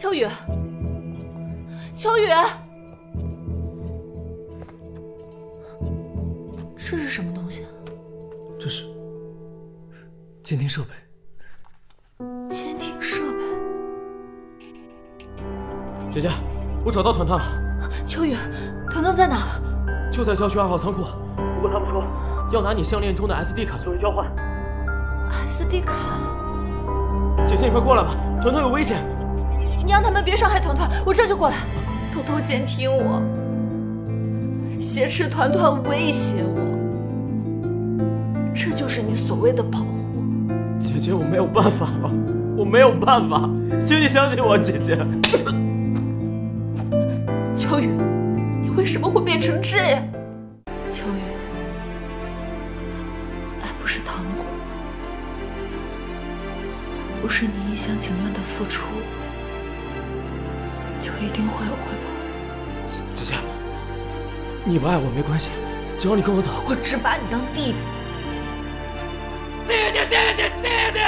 秋雨，秋雨，这是什么东西？这是监听设备。监听设备。姐姐，我找到团团了。秋雨，团团在哪？就在郊区二号仓库。不过他们说要拿你项链中的 SD 卡作为交换。SD 卡。姐姐，你快过来吧，团团有危险。你让他们别伤害团团，我这就过来。偷偷监听我，挟持团团，威胁我，这就是你所谓的保护。姐姐，我没有办法了，我没有办法，请你相信我，姐姐。秋雨，你为什么会变成这样？秋雨，爱不是糖果，不是你一厢情愿的付出，就一定会有回报。姐姐，你不爱我没关系，只要你跟我走。我只把你当弟弟。弟弟，弟弟，弟弟！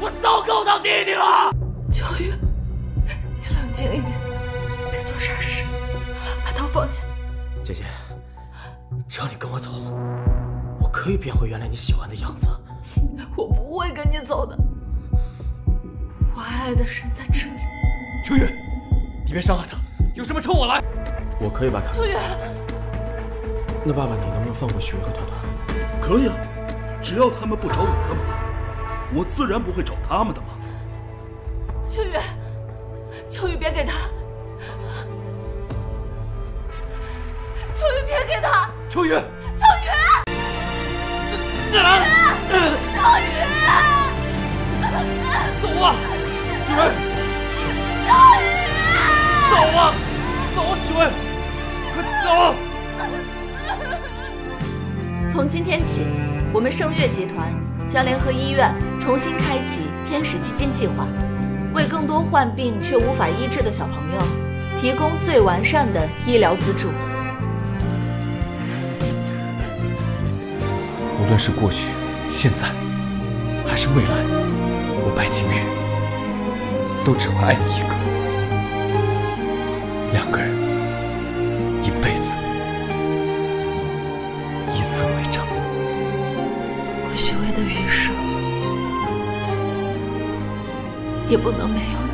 我受够当弟弟了。秋雨，你冷静一点，别做傻事，把刀放下。姐姐，只要你跟我走，我可以变回原来你喜欢的样子。我不会跟你走的，我爱的人在这里。秋雨，你别伤害他，有什么冲我来。我可以把卡。秋雨，那爸爸，你能不能放过许巍和团团？可以啊，只要他们不找我的麻烦，我自然不会找他们的麻烦。秋雨，秋雨，别给他！秋雨，别给他！秋雨，秋雨，再来！秋雨，走！从今天起，我们盛悦集团将联合医院重新开启天使基金计划，为更多患病却无法医治的小朋友提供最完善的医疗资助。无论是过去、现在，还是未来，我白晴雨都只会爱你一个。两个人，以此为证。我许巍的余生，也不能没有你。